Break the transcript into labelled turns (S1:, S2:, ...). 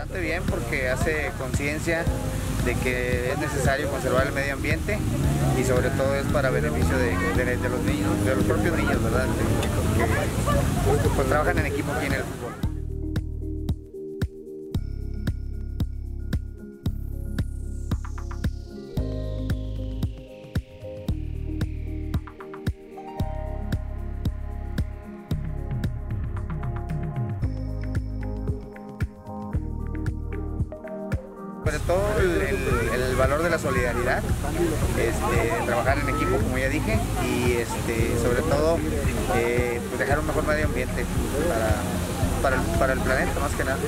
S1: bastante bien porque hace conciencia de que es necesario conservar el medio ambiente y sobre todo es para beneficio de, los niños, de los propios niños, ¿verdad? Que, pues, trabajan en equipo aquí en el fútbol. Sobre todo el, valor de la solidaridad, este, trabajar en equipo como ya dije y este, sobre todo eh, pues dejar un mejor medio ambiente para, para el planeta más que nada.